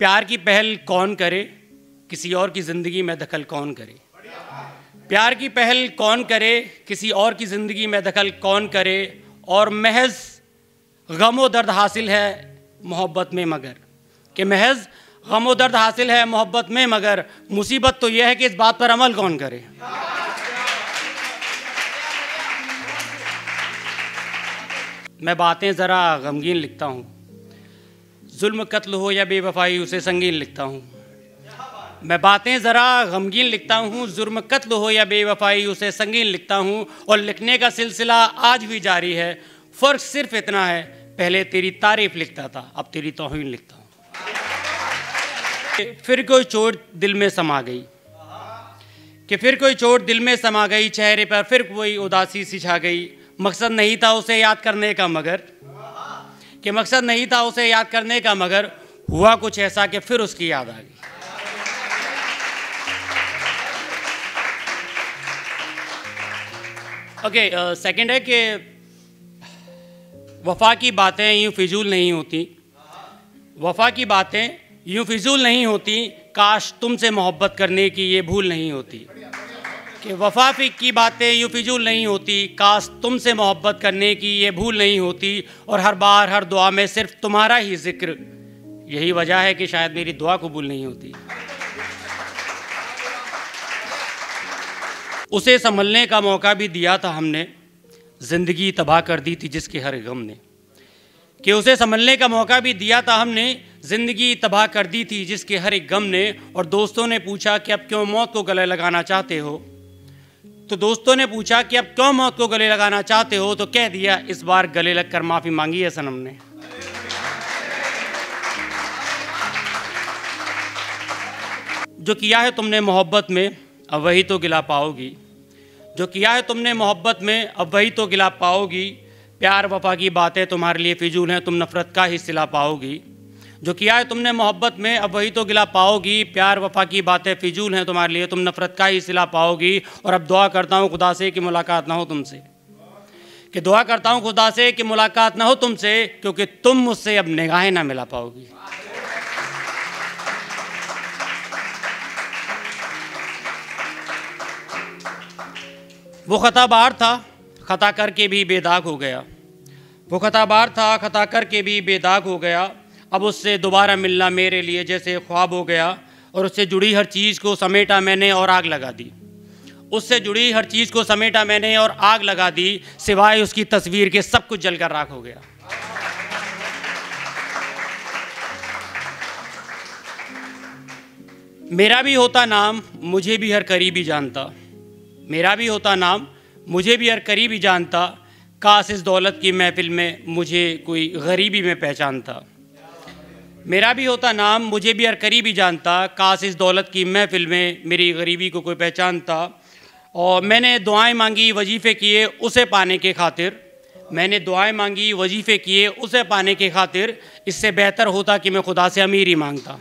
प्यार की पहल कौन करे, किसी और की ज़िंदगी में दखल कौन करे? प्यार की पहल कौन करे, किसी और की ज़िंदगी में दखल कौन करे? और महज गम दर्द हासिल है मोहब्बत में मगर। कि महज गम दर्द हासिल है मोहब्बत में मगर, मुसीबत तो यह है कि इस बात पर अमल कौन करे? मैं बातें ज़रा गमगीन लिखता हूँ। जुल्म कत्ल हो या बेवफाई, उसे संगीन लिखता हूँ। मैं बातें ज़रा गमगीन लिखता हूँ जुर्म कत्ल हो या बेवफाई, उसे संगीन लिखता हूँ, और लिखने का सिलसिला आज भी जारी है। फ़र्क सिर्फ़ इतना है, पहले तेरी तारीफ़ लिखता था, अब तेरी तोहन लिखता हूँ। फिर कोई चोट दिल में समा गई। कि फिर कोई चोट दिल में समा गई, चेहरे पर फिर कोई उदासी सी छा गई। मकसद नहीं था उसे याद करने का, मगर कि मकसद नहीं था उसे याद करने का, मगर हुआ कुछ ऐसा कि फिर उसकी याद आ गई। ओके सेकंड है कि वफा की बातें यूँ फिजूल नहीं होती। वफा की बातें यूँ फिजूल नहीं होती, काश तुमसे मोहब्बत करने की ये भूल नहीं होती। कि वफा की बातें यूँ फिजूल नहीं होती, काश तुमसे मोहब्बत करने की ये भूल नहीं होती, और हर बार, हर दुआ में सिर्फ़ तुम्हारा ही ज़िक्र। यही वजह है कि शायद मेरी दुआ कबूल नहीं होती। उसे संभलने का मौका भी दिया था हमने। ज़िंदगी तबाह कर दी थी जिसके हर गम ने। कि उसे संभलने का मौका भी दिया था हमने। ज़िंदगी तबाह कर दी थी जिसके हर एक गम ने। और दोस्तों ने पूछा कि अब क्यों मौत को गले लगाना चाहते हो? तो दोस्तों ने पूछा कि अब क्यों मौत को गले लगाना चाहते हो? तो कह दिया, इस बार गले लग कर माफ़ी मांगी है सनम ने। जो किया है तुमने मोहब्बत में, अब वही तो गिला पाओगी। जो किया है तुमने मोहब्बत में, अब वही तो गिला पाओगी। प्यार वफा की बातें तुम्हारे लिए फिजूल हैं, तुम नफ़रत का ही सिला पाओगी। जो किया है तुमने मोहब्बत में, अब वही तो गिला पाओगी। प्यार वफा की बातें फिजूल हैं तुम्हारे लिए। तुम नफ़रत का ही सिला पाओगी। और अब दुआ करता हूँ खुदा से कि मुलाकात ना हो तुमसे। कि दुआ करता हूँ खुदा से कि मुलाकात ना हो तुमसे, क्योंकि तुम मुझसे अब निगाहें ना मिला पाओगी। वो खता बार था, खता करके भी बेदाग हो गया। वो खता बार था, खता करके भी बेदाग हो गया। अब उससे दोबारा मिलना मेरे लिए जैसे ख्वाब हो गया और उससे जुड़ी हर चीज़ को समेटा मैंने और आग लगा दी। उससे जुड़ी हर चीज़ को समेटा मैंने और आग लगा दी, सिवाय उसकी तस्वीर के सब कुछ जलकर राख हो गया। मेरा भी होता नाम, मुझे भी हर करीबी जानता। मेरा भी होता नाम, मुझे भी हर करीबी जानता। काश इस दौलत की महफिल में मुझे कोई गरीबी में पहचानता। मेरा भी होता नाम, मुझे भी हर करीबी जानता। काश इस दौलत की महफिल में मेरी गरीबी को कोई पहचानता। और मैंने दुआएँ मांगी वजीफ़े किए उसे पाने के खातिर। मैंने दुआएँ मांगी, वजीफ़े किए उसे पाने के खातिर। इससे बेहतर होता कि मैं खुदा से अमीर ही माँगता।